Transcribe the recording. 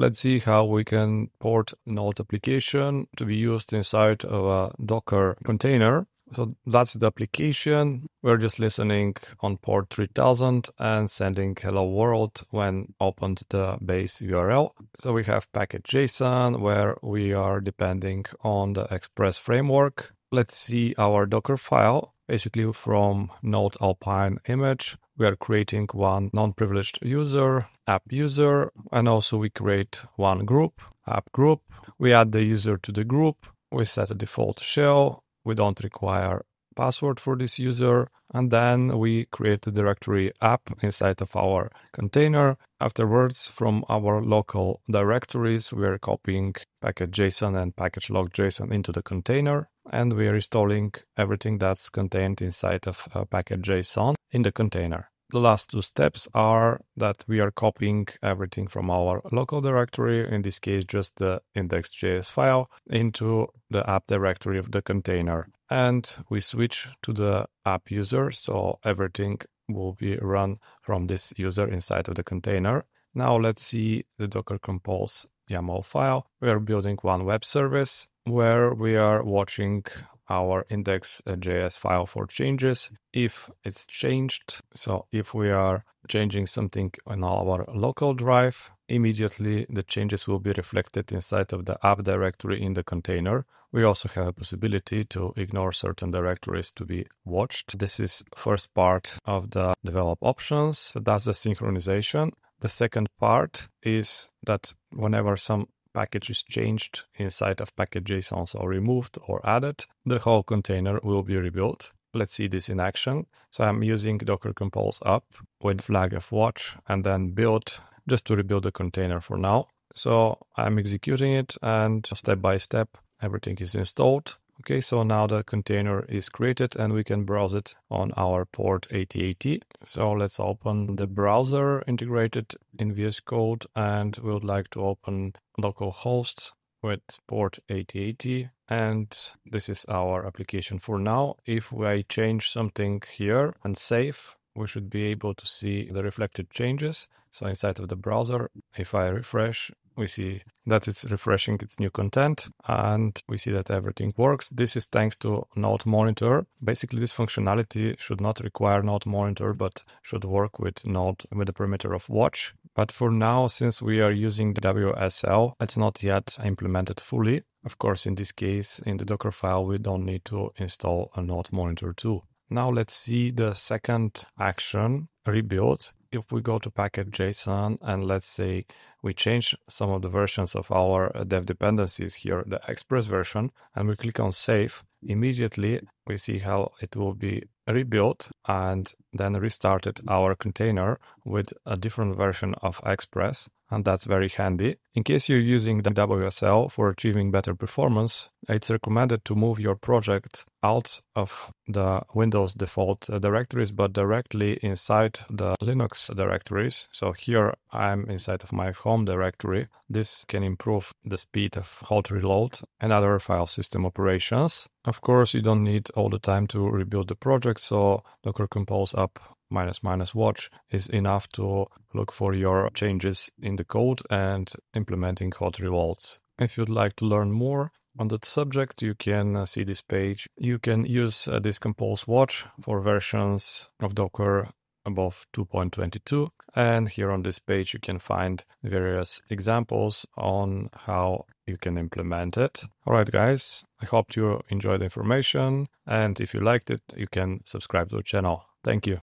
Let's see how we can port Node application to be used inside of a Docker container. So that's the application. We're just listening on port 3000 and sending hello world when opened the base URL. So we have package.json where we are depending on the Express framework. Let's see our Docker file. Basically from Node Alpine image, we are creating one non-privileged user, app user, and also we create one group, app group. We add the user to the group. We set a default shell we don't require password for this user. And then we create the directory app inside of our container. Afterwards, from our local directories, we're copying package.json and package-lock.json into the container. And we are installing everything that's contained inside of uh, package.json in the container. The last two steps are that we are copying everything from our local directory, in this case just the index.js file, into the app directory of the container. And we switch to the app user, so everything will be run from this user inside of the container. Now let's see the Docker Compose YAML file. We are building one web service where we are watching our index.js uh, file for changes if it's changed. So if we are changing something on our local drive, immediately the changes will be reflected inside of the app directory in the container. We also have a possibility to ignore certain directories to be watched. This is first part of the develop options. That's the synchronization. The second part is that whenever some package is changed inside of package.json or removed or added, the whole container will be rebuilt. Let's see this in action. So I'm using Docker Compose up with flag of watch and then build just to rebuild the container for now. So I'm executing it and step by step, everything is installed. Okay, so now the container is created and we can browse it on our port 8080. So let's open the browser integrated in VS Code and we would like to open localhost with port 8080 and this is our application for now. If I change something here and save, we should be able to see the reflected changes. So inside of the browser, if I refresh, we see that it's refreshing its new content and we see that everything works. This is thanks to Node Monitor. Basically, this functionality should not require Node Monitor, but should work with Node with the parameter of watch. But for now, since we are using the WSL, it's not yet implemented fully. Of course, in this case, in the Docker file, we don't need to install a Node Monitor too. Now let's see the second action, rebuild if we go to package.json and let's say we change some of the versions of our uh, dev dependencies here, the express version, and we click on save, immediately we see how it will be rebuilt and then restarted our container with a different version of express and that's very handy. In case you're using the WSL for achieving better performance, it's recommended to move your project out of the Windows default directories, but directly inside the Linux directories. So here I'm inside of my home directory. This can improve the speed of hot reload and other file system operations. Of course, you don't need all the time to rebuild the project, so Docker Compose up minus minus watch is enough to look for your changes in the code and implementing hot reloads. If you'd like to learn more on that subject, you can uh, see this page. You can use uh, this Compose watch for versions of Docker above 2.22. And here on this page, you can find various examples on how you can implement it. All right, guys, I hope you enjoyed the information. And if you liked it, you can subscribe to the channel. Thank you.